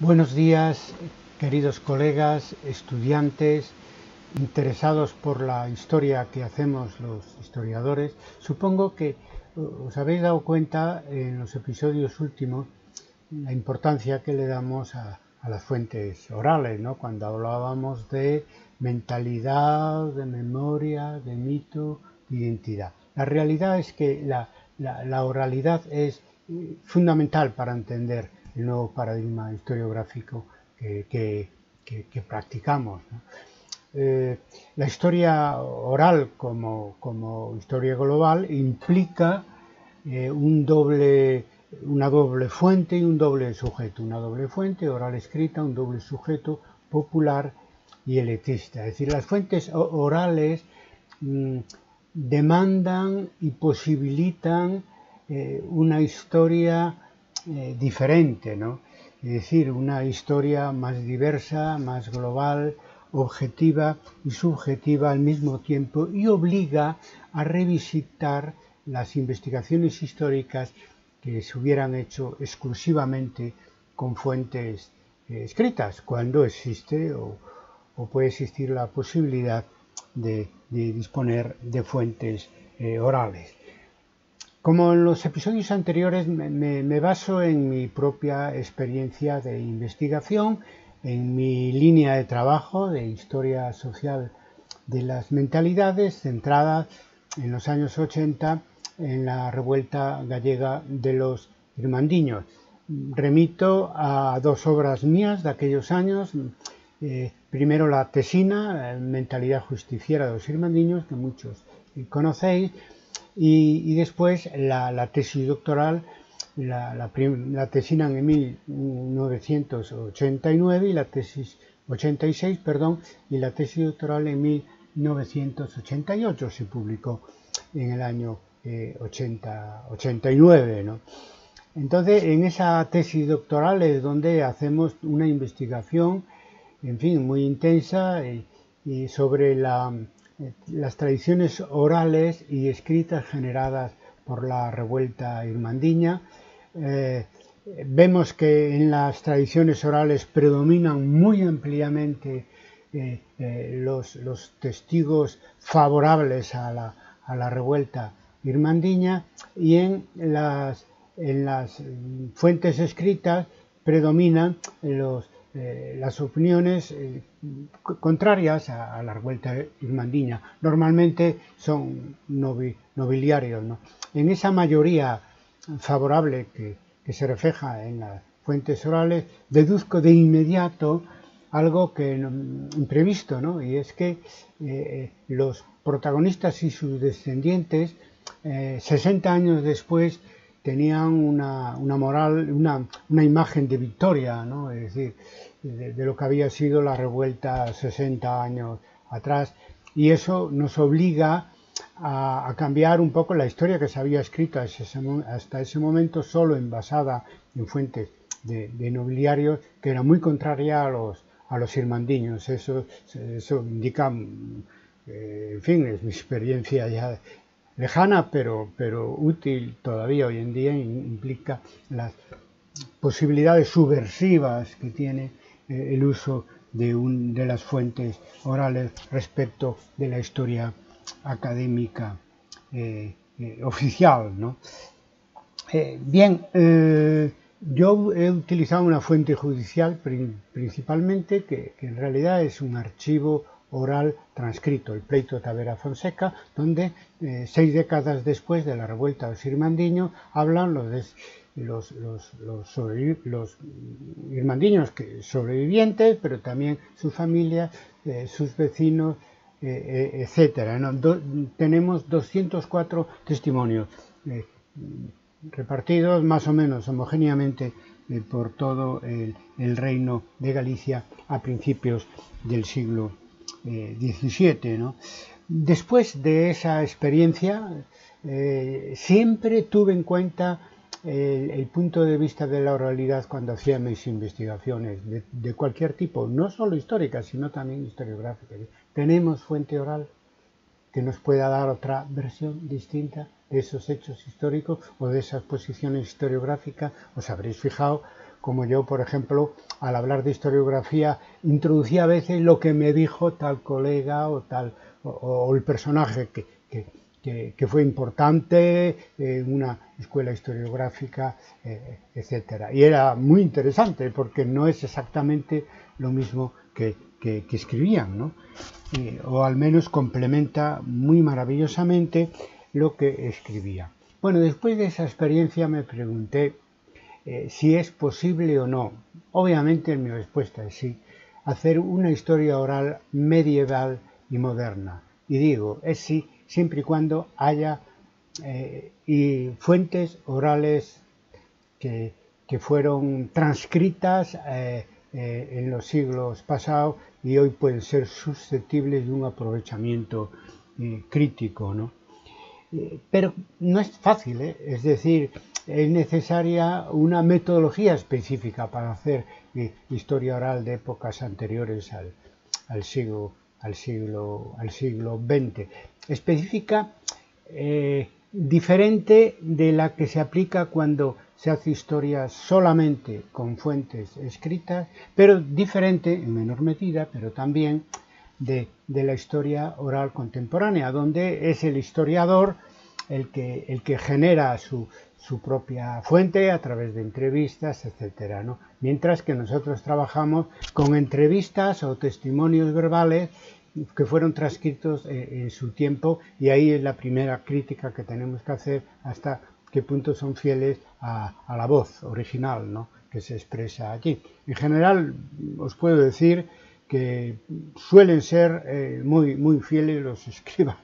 Buenos días, queridos colegas, estudiantes, interesados por la historia que hacemos los historiadores. Supongo que os habéis dado cuenta en los episodios últimos la importancia que le damos a, las fuentes orales, ¿no? cuando hablábamos de mentalidad, de memoria, de mito, de identidad. La realidad es que la oralidad es fundamental para entender el nuevo paradigma historiográfico que, practicamos. Eh, la historia oral como, historia global implica eh, un doble, una doble fuente y un doble sujeto. Una doble fuente oral escrita, un doble sujeto popular y elitista. Es decir, las fuentes orales mm, demandan y posibilitan eh, una historia eh, diferente, ¿no? Es decir, una historia más diversa, más global, objetiva y subjetiva al mismo tiempo y obliga a revisitar las investigaciones históricas que se hubieran hecho exclusivamente con fuentes eh, escritas, cuando existe o, puede existir la posibilidad de, disponer de fuentes eh, orales. Como en los episodios anteriores, me, baso en mi propia experiencia de investigación, en mi línea de trabajo de historia social de las mentalidades, centrada en los años 80 en la revuelta gallega de los irmandiños. Remito a dos obras mías de aquellos años. Eh, primero la tesina, Mentalidad Justiciera de los Irmandiños, que muchos conocéis, y, después la, tesis doctoral, la, tesina en 1989 y la tesis 86, perdón, y la tesis doctoral en 1988 se publicó en el año 80, eh, 89. ¿no? Entonces, en esa tesis doctoral es donde hacemos una investigación, en fin, muy intensa y sobre la, las tradiciones orales y escritas generadas por la revuelta irmandiña. Eh, vemos que en las tradiciones orales predominan muy ampliamente eh, eh, los, testigos favorables a la, revuelta irmandiña y en las, en las fuentes escritas predominan los, las opiniones contrarias a, la revuelta irmandiña. Normalmente son nobiliarios. En esa mayoría favorable que, se refleja en las fuentes orales, deduzco de inmediato algo que imprevisto, ¿no? y es que eh, los protagonistas y sus descendientes, 60 eh, años después, tenían una, moral, una, una, imagen de victoria, ¿no? es decir, de, lo que había sido la revuelta 60 años atrás. Y eso nos obliga a, cambiar un poco la historia que se había escrito hasta ese momento solo envasada en fuentes de, nobiliarios que era muy contraria a los, a los irmandiños. Eso, eso indica, eh, en fin, es mi experiencia ya lejana, pero, pero útil todavía hoy en día, implica las posibilidades subversivas que tiene eh, el uso de, un, de, las fuentes orales respecto de la historia académica eh, eh, oficial. ¿no? bien, yo he utilizado una fuente judicial principalmente que, en realidad es un archivo oral transcrito, el pleito Tavera Fonseca, donde seis décadas después de la revuelta de Sirmandiño hablan los, de, los, los, los, irmandiños que, sobrevivientes, pero también sus familias, eh, sus vecinos, eh, eh, etcétera. tenemos 204 testimonios repartidos más o menos homogéneamente por todo el, reino de Galicia a principios del siglo XVII. Después de esa experiencia, siempre tuve en cuenta el, punto de vista de la oralidad cuando hacía mis investigaciones de, cualquier tipo, no solo históricas, sino también historiográficas. Tenemos fuente oral que nos pueda dar otra versión distinta de esos hechos históricos o de esas posiciones historiográficas. Os habréis fijado como yo, por ejemplo, al hablar de historiografía, introducía a veces lo que me dijo tal colega o tal o, el personaje que, que, fue importante en una escuela historiográfica, eh, etcétera. Y era muy interesante porque no es exactamente lo mismo que, escribían, ¿no? o al menos complementa muy maravillosamente lo que escribía. Bueno, después de esa experiencia me pregunté eh, si es posible o no. Obviamente mi respuesta es sí. Hacer una historia oral medieval y moderna. Y digo, es sí, siempre y cuando haya eh, y fuentes orales que, fueron transcritas eh, en los siglos pasados y hoy pueden ser susceptibles de un aprovechamiento crítico, ¿no? pero no es fácil, es decir, es necesaria una metodología específica para hacer historia oral de épocas anteriores al siglo XX. Específica, eh, diferente de la que se aplica cuando se hace historia solamente con fuentes escritas, pero diferente en menor medida, pero también de, la historia oral contemporánea, donde es el historiador el que, el que genera su, su propia fuente a través de entrevistas, etcétera, ¿no? Mientras que nosotros trabajamos con entrevistas o testimonios verbales que fueron transcritos en, su tiempo y ahí es la primera crítica que tenemos que hacer hasta qué punto son fieles a, a la voz original ¿no? que se expresa allí. En general os puedo decir que suelen ser eh, muy, muy fieles los escribas,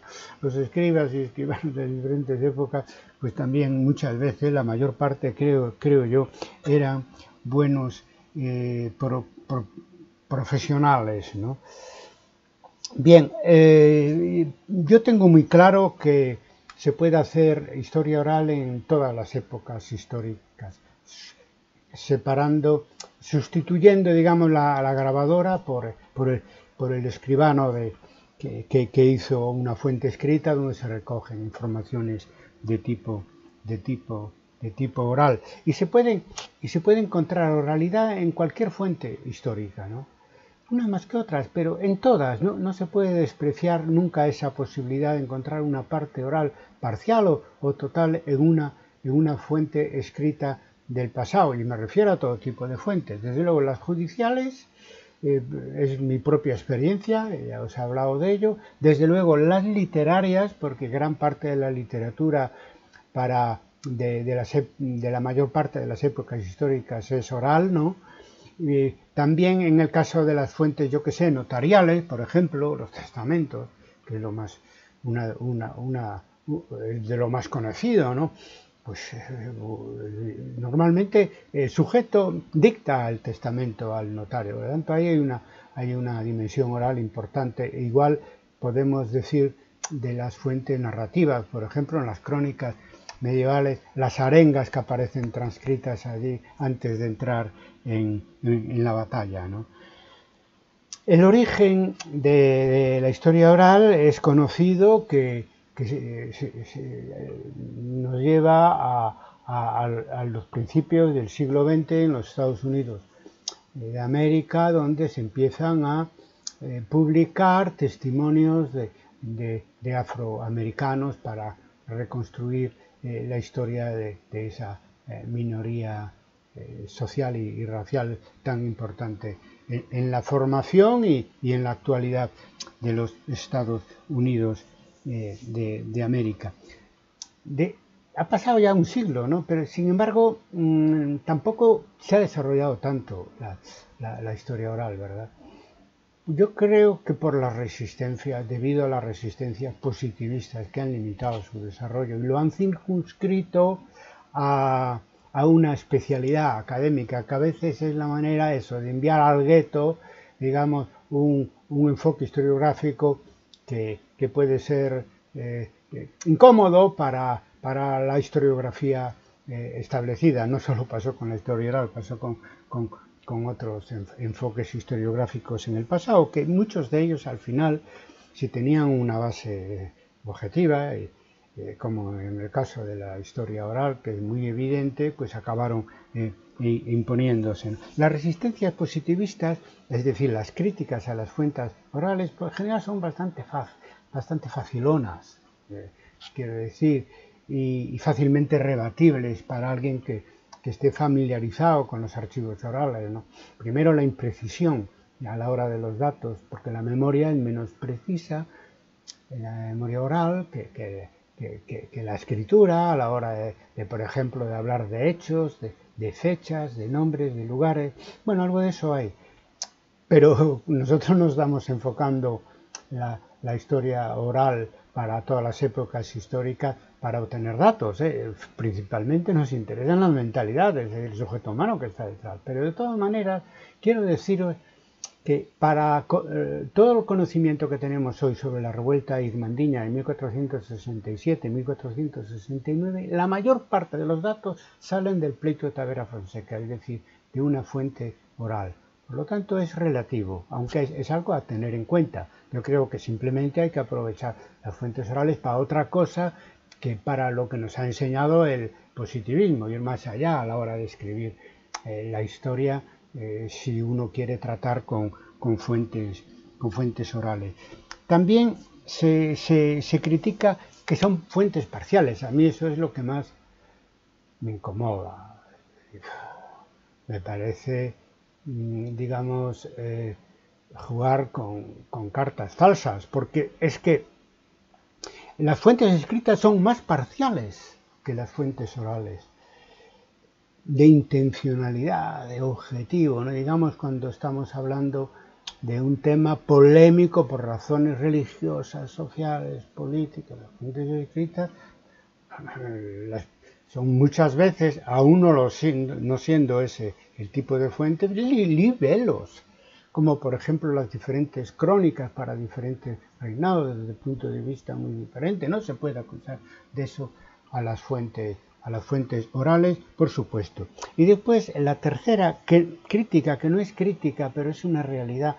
los escribas y escribanos de diferentes épocas, pues también muchas veces, la mayor parte creo, creo yo, eran buenos eh, profesionales. ¿no? Bien, eh, yo tengo muy claro que se puede hacer historia oral en todas las épocas históricas, separando sustituyendo, digamos, la, la grabadora por, el, escribano que, hizo una fuente escrita donde se recogen informaciones de tipo, oral. Y se, puede, encontrar oralidad en cualquier fuente histórica, unas más que otras, pero en todas, ¿no? se puede despreciar nunca esa posibilidad de encontrar una parte oral parcial o, o total en una, en una fuente escrita del pasado, y me refiero a todo tipo de fuentes. Desde luego las judiciales, eh, es mi propia experiencia, ya os he hablado de ello. Desde luego las literarias, porque gran parte de la literatura para de, de, la mayor parte de las épocas históricas es oral, ¿no? Y también en el caso de las fuentes, yo que sé, notariales, por ejemplo, los testamentos, que es lo más, una, una, una de lo más conocido, ¿no? Pues eh, normalmente el sujeto dicta el testamento al notario, por lo tanto ahí hay una, hay una dimensión oral importante. E igual podemos decir de las fuentes narrativas, por ejemplo en las crónicas medievales, las arengas que aparecen transcritas allí antes de entrar en, la batalla. El origen de la historia oral es conocido que que nos lleva a, los principios del siglo XX en los Estados Unidos de América, donde se empiezan a eh, publicar testimonios de, afroamericanos para reconstruir eh, la historia de, esa eh, minoría social y, racial tan importante en, la formación y en la actualidad de los Estados Unidos de, América. ha pasado ya un siglo, ¿no? Pero sin embargo, mm, tampoco se ha desarrollado tanto la, historia oral, ¿verdad? Yo creo que por la resistencia, debido a las resistencias positivistas que han limitado su desarrollo y lo han circunscrito a, una especialidad académica, que a veces es la manera eso, de enviar al gueto, digamos, un enfoque historiográfico que, puede ser eh, eh, incómodo para, para, la historiografía eh, establecida. No solo pasó con la historia oral, pasó con, con, otros enfoques historiográficos en el pasado, que muchos de ellos al final, si tenían una base objetiva, eh, como en el caso de la historia oral, que es muy evidente, pues acabaron imponiéndose. Las resistencias positivistas, es decir, las críticas a las fuentes orales, por general son bastante, bastante facilonas, eh, quiero decir, y, fácilmente rebatibles para alguien que, que, esté familiarizado con los archivos orales. ¿no? Primero, la imprecisión a la hora de los datos, porque la memoria es menos precisa, la memoria oral, que, que que, la escritura a la hora de, por ejemplo, de hablar de hechos, de, fechas, de nombres, de lugares. Bueno, algo de eso hay. Pero nosotros nos estamos enfocando la, la historia oral para todas las épocas históricas para obtener datos. ¿eh? Principalmente nos interesan las mentalidades del sujeto humano que está detrás. Pero de todas maneras, quiero deciros que para eh, todo el conocimiento que tenemos hoy sobre la revuelta irmandiña de 1467-1469, la mayor parte de los datos salen del pleito de Tavera Fonseca, es decir, de una fuente oral. Por lo tanto, es relativo, aunque es, algo a tener en cuenta. Yo creo que simplemente hay que aprovechar las fuentes orales para otra cosa que para lo que nos ha enseñado el positivismo, ir más allá a la hora de escribir eh, la historia eh, si uno quiere tratar con, fuentes, con fuentes orales. También se, critica que son fuentes parciales. A mí eso es lo que más me incomoda. Me parece, mm, digamos, eh, jugar con, cartas falsas, porque es que las fuentes escritas son más parciales que las fuentes orales de intencionalidad, de objetivo, ¿no? digamos cuando estamos hablando de un tema polémico por razones religiosas, sociales, políticas, las fuentes escritas son muchas veces, aún no, lo siendo, no siendo ese el tipo de fuente, libelos, como por ejemplo las diferentes crónicas para diferentes reinados desde el punto de vista muy diferente. No se puede acusar de eso a las fuentes a las fuentes orales, por supuesto. Y después la tercera crítica, que no es crítica, pero es una realidad,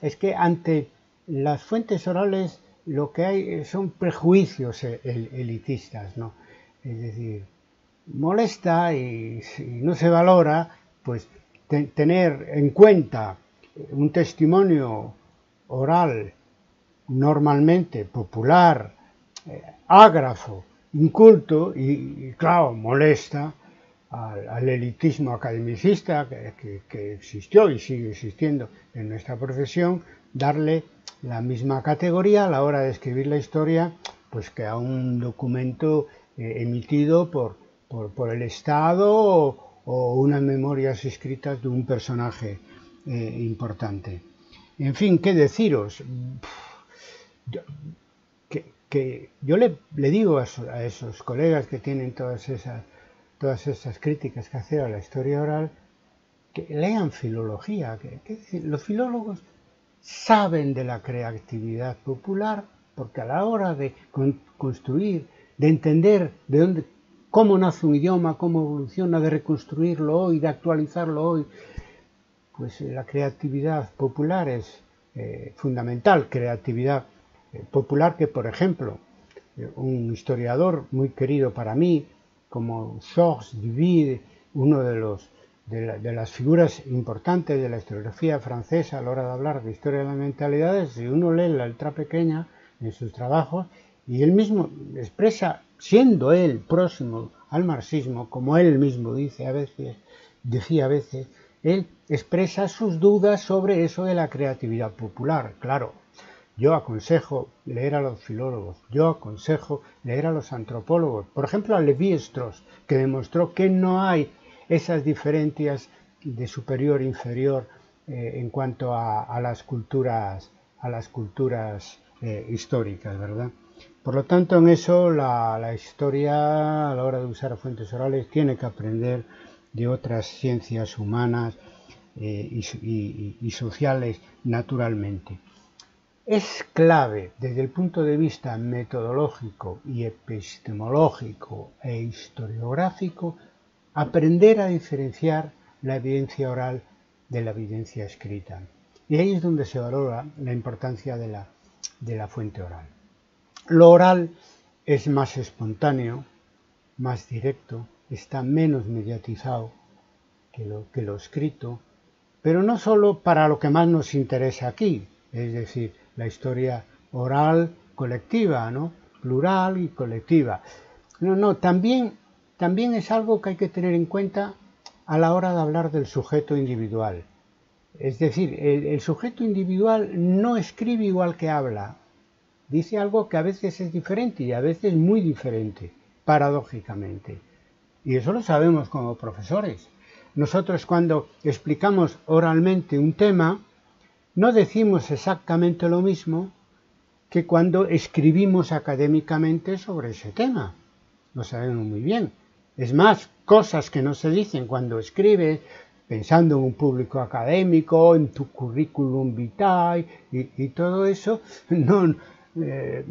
es que ante las fuentes orales lo que hay son prejuicios e-, elitistas, ¿no? Es decir, molesta y, no se valora, pues tener en cuenta un testimonio oral normalmente popular, eh, ágrafo, inculto y, claro, molesta al, elitismo academicista que, existió y sigue existiendo en nuestra profesión, darle la misma categoría a la hora de escribir la historia pues que a un documento eh, emitido por, por, el Estado o, unas memorias escritas de un personaje eh, importante. En fin, ¿qué deciros? que yo le, digo a, esos colegas que tienen todas esas, todas esas críticas que hacer a la historia oral, que lean filología, que, los filólogos saben de la creatividad popular, porque a la hora de construir, de entender de dónde, cómo nace un idioma, cómo evoluciona, de reconstruirlo hoy, de actualizarlo hoy, pues la creatividad popular es eh, fundamental, creatividad eh, popular que, por ejemplo, eh, un historiador muy querido para mí, como Georges Duvid, uno de, los, de, las figuras importantes de la historiografía francesa a la hora de hablar de historia de las mentalidades, si uno lee la letra pequeña en sus trabajos, y él mismo expresa, siendo él próximo al marxismo, como él mismo dice a veces, decía a veces, él expresa sus dudas sobre eso de la creatividad popular. Claro, yo aconsejo leer a los filólogos, yo aconsejo leer a los antropólogos, por ejemplo a Levi-Strauss, que demostró que no hay esas diferencias de superior e inferior eh, en cuanto a, las culturas, a las culturas eh, históricas, ¿verdad? Por lo tanto, en eso la, historia a la hora de usar fuentes orales tiene que aprender de otras ciencias humanas eh, y sociales naturalmente. Es clave desde el punto de vista metodológico y epistemológico e historiográfico aprender a diferenciar la evidencia oral de la evidencia escrita. Y ahí es donde se valora la importancia de la, de la fuente oral. Lo oral es más espontáneo, más directo, está menos mediatizado que lo, que lo escrito, pero no solo para lo que más nos interesa aquí, es decir, la historia oral colectiva, ¿no? plural y colectiva. No, no, también, también es algo que hay que tener en cuenta a la hora de hablar del sujeto individual. Es decir, el, sujeto individual no escribe igual que habla. Dice algo que a veces es diferente y a veces muy diferente, paradójicamente. Y eso lo sabemos como profesores. Nosotros cuando explicamos oralmente un tema, no decimos exactamente lo mismo que cuando escribimos académicamente sobre ese tema. Lo sabemos muy bien. Es más, cosas que no se dicen cuando escribes, pensando en un público académico, en tu currículum vitae y, todo eso, no eh,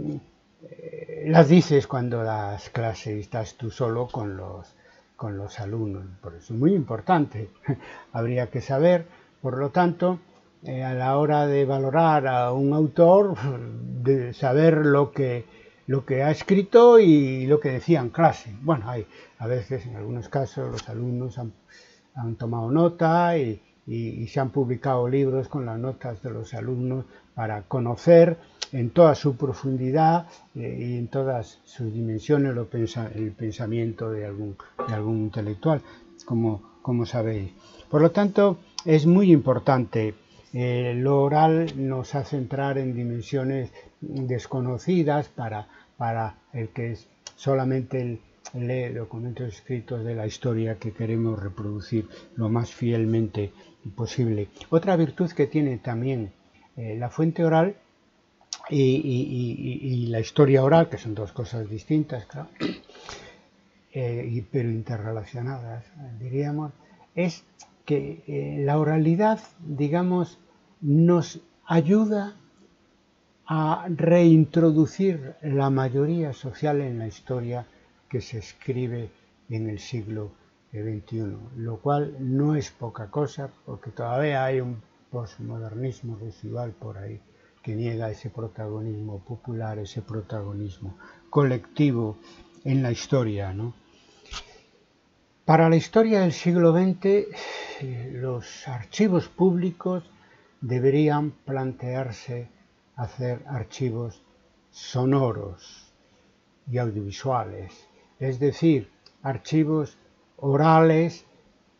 las dices cuando das clases y estás tú solo con los, con los alumnos. Por eso es muy importante. Habría que saber, por lo tanto, eh, a la hora de valorar a un autor, de saber lo que lo que ha escrito y lo que decía en clase. Bueno, hay, a veces, en algunos casos, los alumnos han, tomado nota y, se han publicado libros con las notas de los alumnos para conocer en toda su profundidad eh, y en todas sus dimensiones lo el pensamiento de algún, de algún intelectual, como, como sabéis. Por lo tanto, es muy importante eh, lo oral nos hace entrar en dimensiones desconocidas para, para el que es solamente lee documentos escritos de la historia que queremos reproducir lo más fielmente posible. Otra virtud que tiene también eh, la fuente oral y, la historia oral, que son dos cosas distintas, claro, eh, pero interrelacionadas, diríamos, es que eh, la oralidad, digamos, nos ayuda a reintroducir la mayoría social en la historia que se escribe en el siglo XXI, lo cual no es poca cosa porque todavía hay un postmodernismo residual por ahí que niega ese protagonismo popular, ese protagonismo colectivo en la historia. ¿no? Para la historia del siglo XX, eh, los archivos públicos deberían plantearse hacer archivos sonoros y audiovisuales, es decir, archivos orales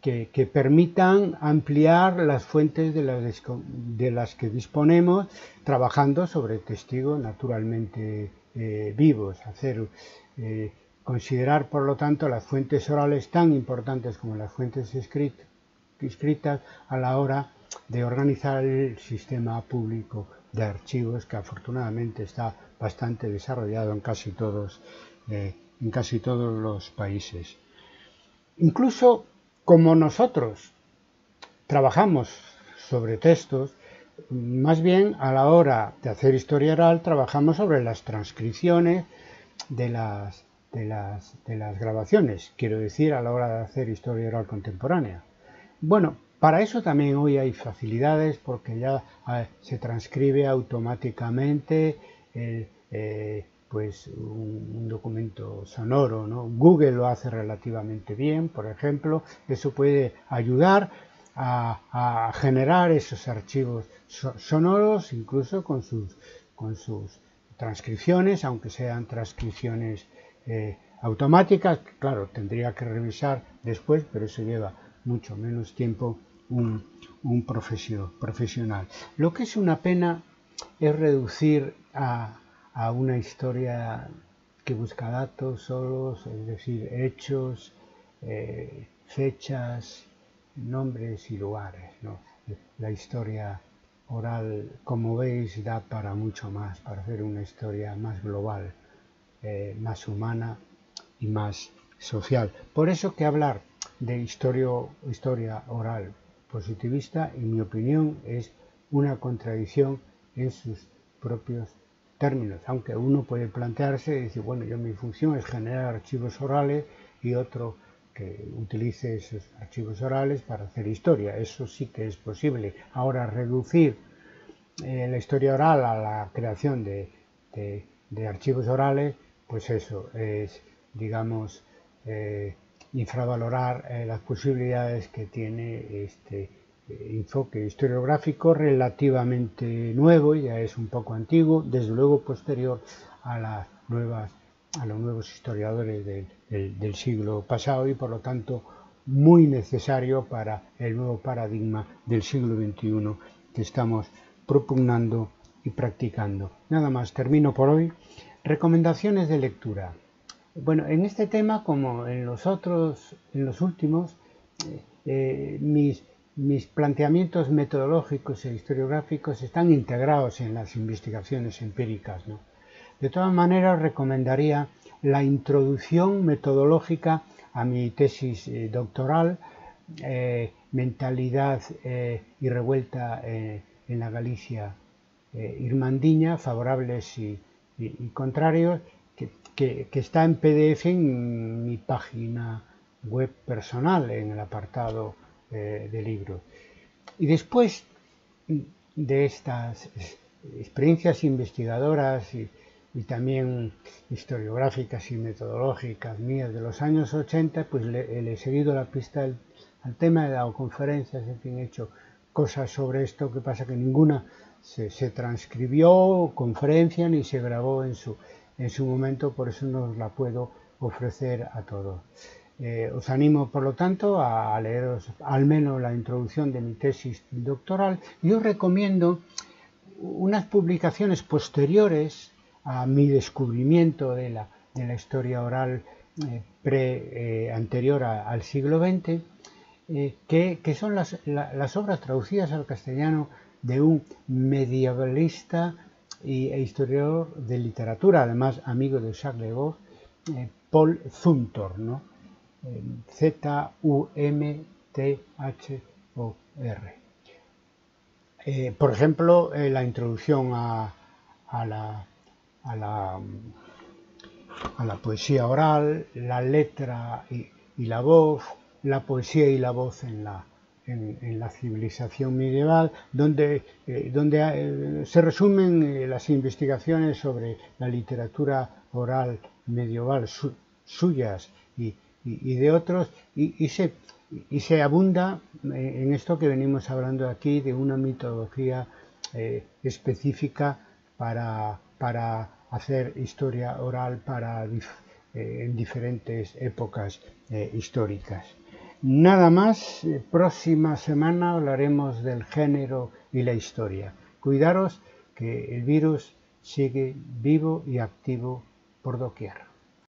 que, permitan ampliar las fuentes de las, que disponemos trabajando sobre testigos naturalmente eh, vivos, hacer eh, Considerar, por lo tanto, las fuentes orales tan importantes como las fuentes escritas a la hora de organizar el sistema público de archivos que afortunadamente está bastante desarrollado en casi todos, eh, en casi todos los países. Incluso como nosotros trabajamos sobre textos, más bien a la hora de hacer historia oral trabajamos sobre las transcripciones de las grabaciones, quiero decir, a la hora de hacer historia oral contemporánea. Bueno, para eso también hoy hay facilidades porque ya ah, se transcribe automáticamente eh, un, documento sonoro. ¿no? Google lo hace relativamente bien, por ejemplo. Eso puede ayudar a, generar esos archivos sonoros, incluso con sus, transcripciones, aunque sean transcripciones eh, automáticas, claro, tendría que revisar después, pero eso lleva mucho menos tiempo un profesional. Lo que es una pena es reducir a, una historia que busca datos solos, es decir, hechos, eh, fechas, nombres y lugares. La historia oral, como veis, da para mucho más, para hacer una historia más global. Eh, más humana y más social. Por eso que hablar de historia oral positivista, en mi opinión, es una contradicción en sus propios términos, aunque uno puede plantearse y decir, bueno, yo mi función es generar archivos orales y otro que utilice esos archivos orales para hacer historia. Eso sí que es posible. Ahora, reducir eh, la historia oral a la creación de archivos orales pues eso, es, digamos, infravalorar las posibilidades que tiene este enfoque historiográfico relativamente nuevo, ya es un poco antiguo, desde luego posterior a las nuevas a los nuevos historiadores del, siglo pasado y por lo tanto muy necesario para el nuevo paradigma del siglo XXI que estamos propugnando y practicando. Nada más, termino por hoy. Recomendaciones de lectura. Bueno, en este tema, como en los otros, en los últimos, eh, eh, mis, mis planteamientos metodológicos e historiográficos están integrados en las investigaciones empíricas. ¿no? De todas maneras, recomendaría la introducción metodológica a mi tesis eh, doctoral, eh, Mentalidad eh, y revuelta en la Galicia irmandiña, favorables y, contrarios, que, está en PDF en mi página web personal, en el apartado de libros. Y después de estas experiencias investigadoras y, y también historiográficas y metodológicas mías de los años 80, pues le, he seguido la pista al, tema, he dado conferencias, he hecho cosas sobre esto, que pasa que ninguna se, transcribió, conferencia, ni se grabó en su, en su momento, por eso no la puedo ofrecer a todos. Eh, os animo, por lo tanto, a, leeros al menos la introducción de mi tesis doctoral y os recomiendo unas publicaciones posteriores a mi descubrimiento de la, historia oral eh, pre, eh, anterior al siglo XX, que, son las, obras traducidas al castellano de un medievalista y, e historiador de literatura, además amigo de Jacques Le Goff, Paul Zumthor, ¿no? Z-U-M-T-H-O-R. por ejemplo, la introducción a, la poesía oral, la letra y, la voz, la poesía y la voz en la, civilización medieval, donde, eh, eh, se resumen eh, las investigaciones sobre la literatura oral medieval suyas y, de otros, y, se, abunda en esto que venimos hablando aquí de una mitología específica para hacer historia oral para, eh, en diferentes épocas eh, históricas. Nada más, eh, próxima semana hablaremos del género y la historia. Cuidaros que el virus sigue vivo y activo por doquier.